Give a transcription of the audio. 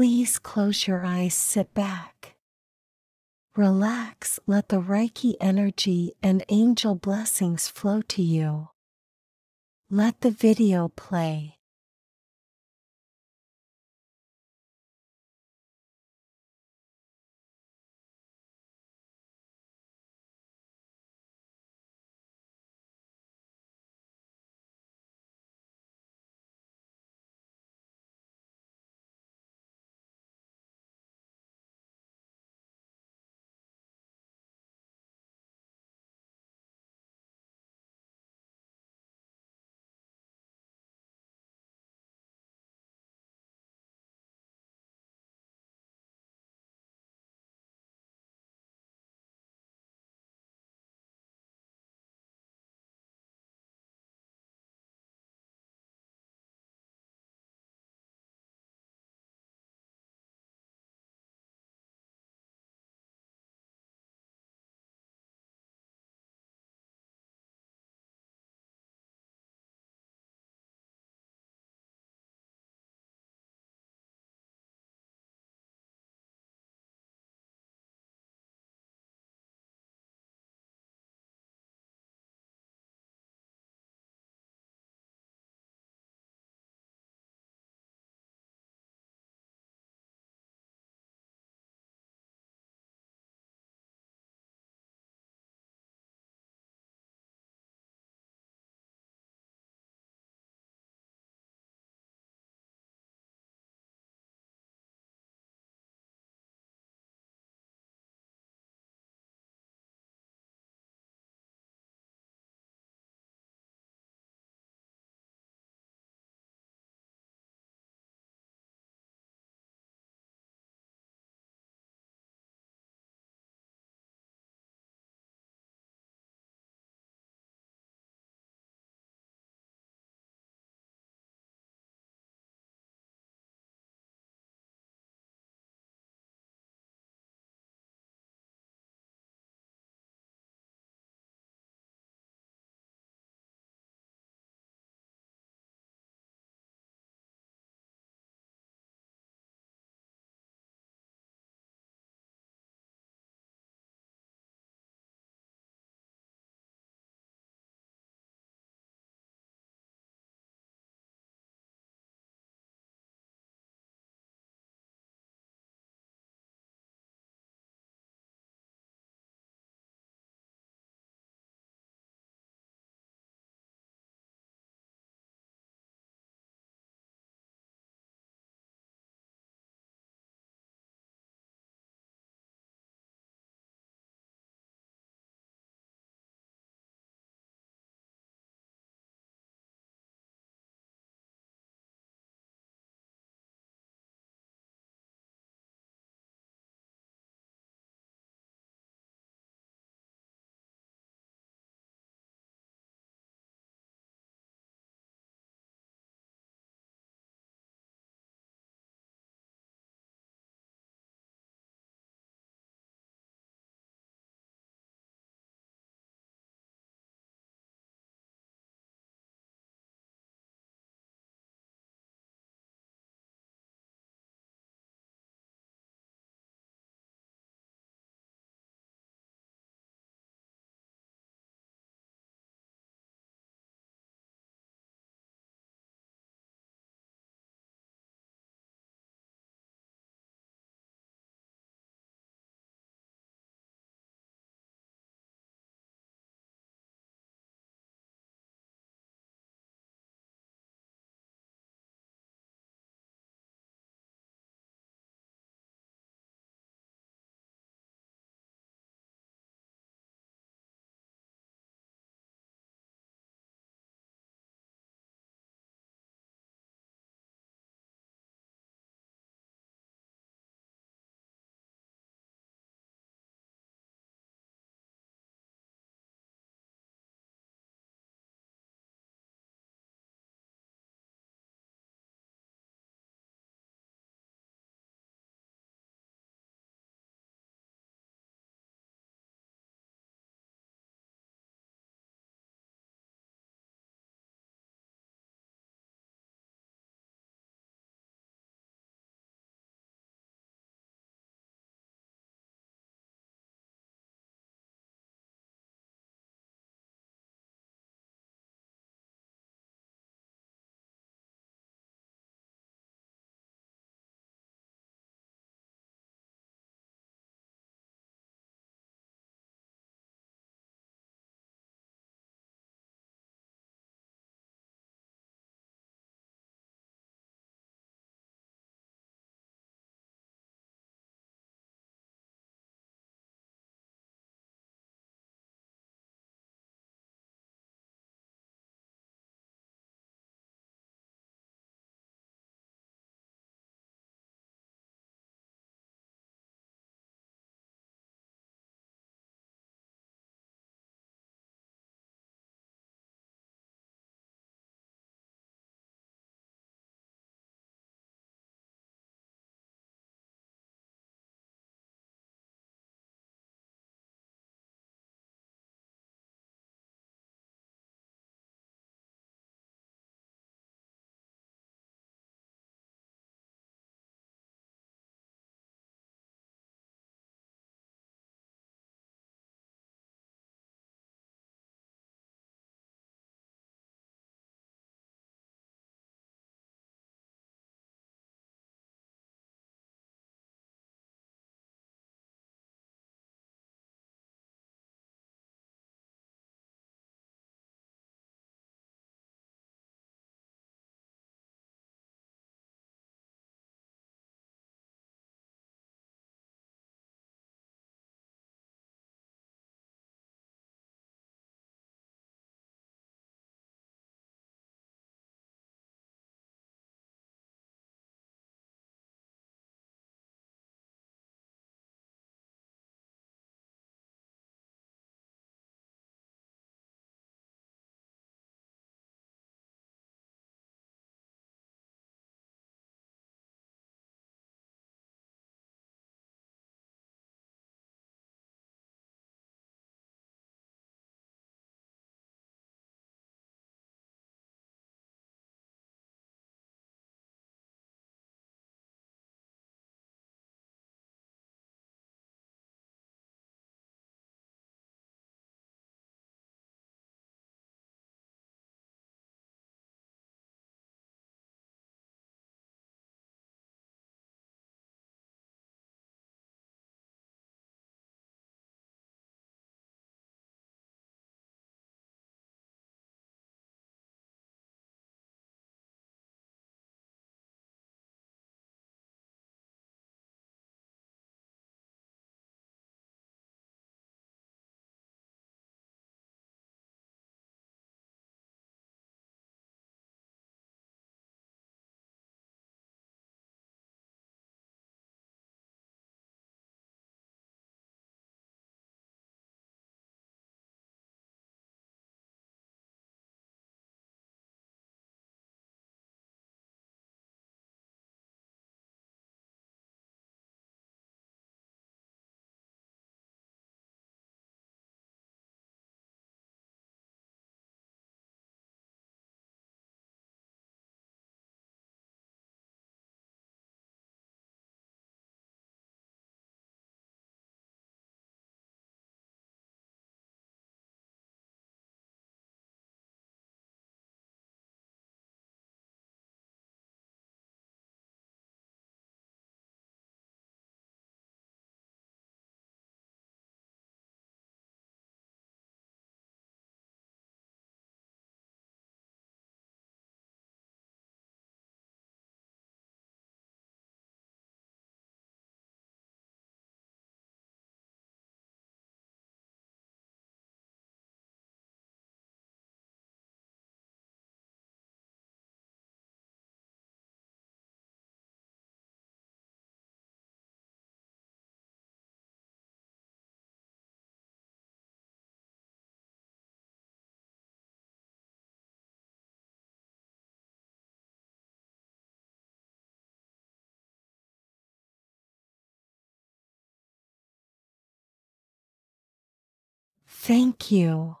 Please close your eyes, sit back. Relax, let the Reiki energy and angel blessings flow to you. Let the video play. Thank you.